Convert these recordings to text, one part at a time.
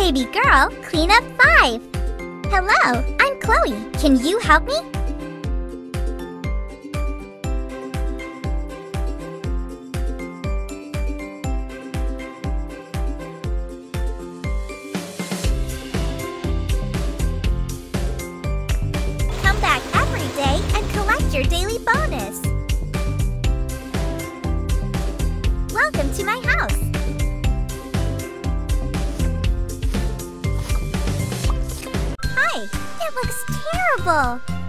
Baby Girl clean up 5. Hello, I'm Chloe. Can you help me? Come back every day and collect your daily bonus. It looks terrible.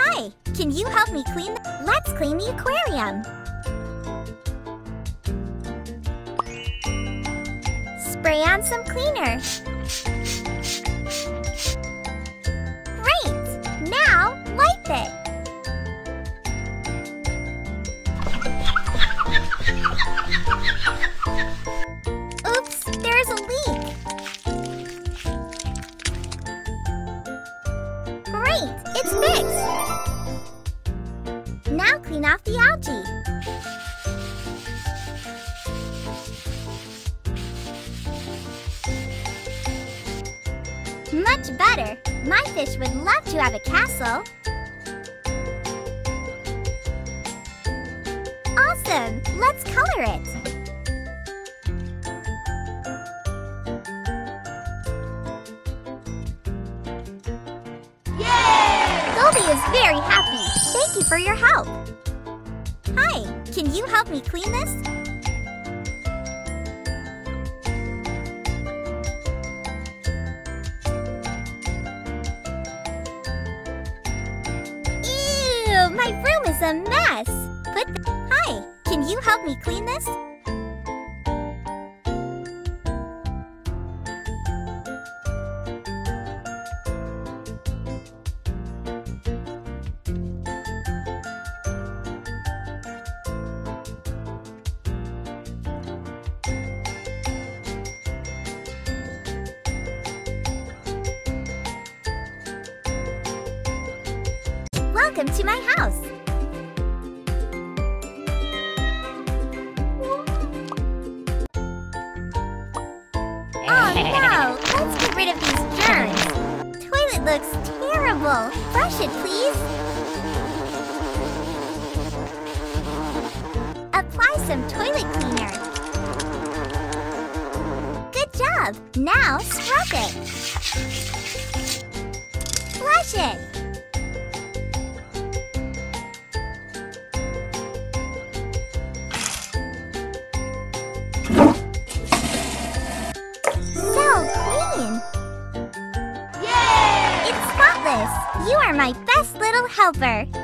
Hi, can you help me clean the... Let's clean the aquarium. Spray on some cleaner. Now clean off the algae. Much better. My fish would love to have a castle. Awesome! Let's color it. Goldie is very happy. Thank you for your help. Hi, can you help me clean this? Ew, my room is a mess. Hi, can you help me clean this? Welcome to my house. Oh no! Let's get rid of these germs. Toilet looks terrible. Brush it, please. Apply some toilet cleaner. Good job. Now scrub it. Flush it. Are my best little helper!